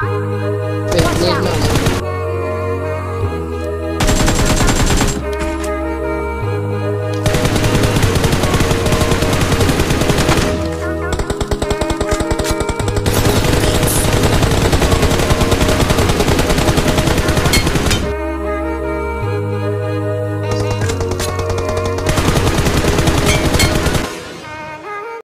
i'm